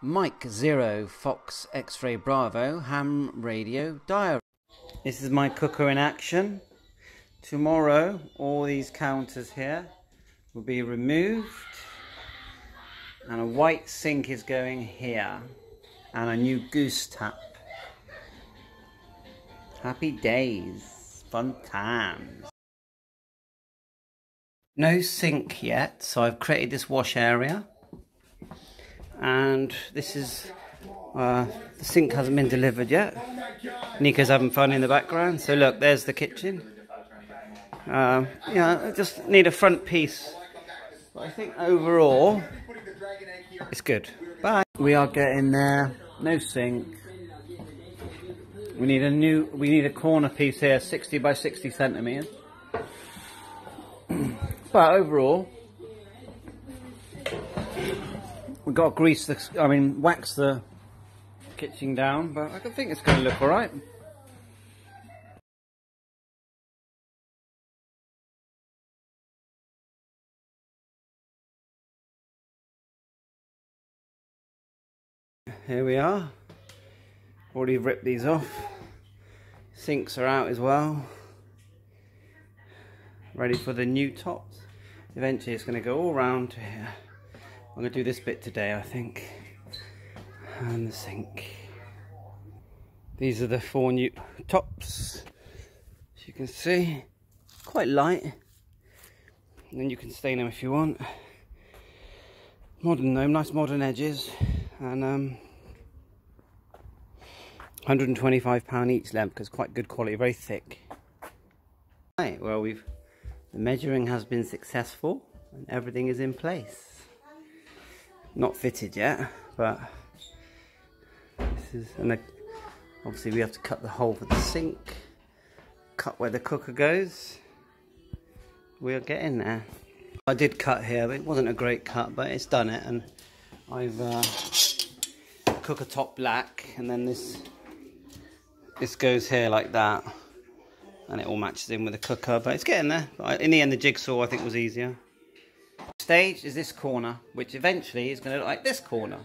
Mike Zero Fox X-Ray Bravo Ham Radio Diary. This is my cooker in action. Tomorrow all these counters here will be removed and a white sink is going here and a new goose tap. Happy days, fun times. No sink yet, so I've created this wash area and this is uh, the sink hasn't been delivered yet. Nico's having fun in the background. So look, there's the kitchen. Uh, yeah, I just need a front piece. But I think overall, it's good. Bye. We are getting there. No sink. We need a new, we need a corner piece here, 60 by 60 centimeters. but overall, we've got to grease the, I mean, wax the kitchen down, but I can think it's going to look alright. Here we are. Already ripped these off. Sinks are out as well. Ready for the new tops. Eventually it's going to go all round to here. I'm to do this bit today I think. And the sink. These are the four new tops. As you can see, quite light. And then you can stain them if you want. Modern though, nice modern edges. And um, 125 pound each lamp because quite good quality, very thick. Right, well we've the measuring has been successful and everything is in place. Not fitted yet, but this is and obviously we have to cut the hole for the sink, cut where the cooker goes. We're getting there. I did cut here, but it wasn't a great cut, but it's done it, and I've uh, cooker top black, and then this this goes here like that and it all matches in with the cooker but it's getting there in the end the jigsaw I think was easier stage is this corner which eventually is going to look like this corner.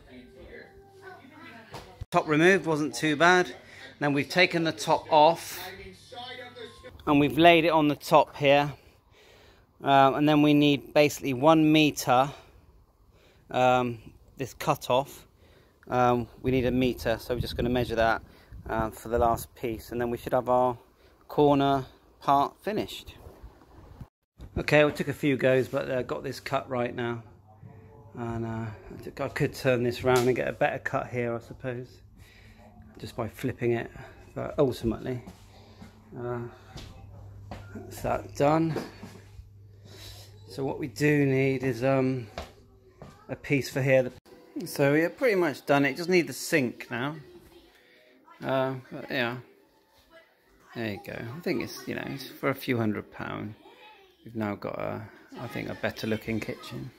Top removed wasn't too bad. Then we've taken the top off and we've laid it on the top here. Um, and then we need basically one meter um, this cut off. Um, we need a meter so we're just going to measure that uh, for the last piece. And then we should have our corner part finished. Okay, it took a few goes but I uh, got this cut right now and uh, I could turn this around and get a better cut here I suppose just by flipping it but ultimately uh, that's that done. So what we do need is um, a piece for here. So we're pretty much done it. Just need the sink now. Uh, but yeah, there you go. I think it's, you know, it's for a few hundred pound. We've now got a, I think, a better looking kitchen.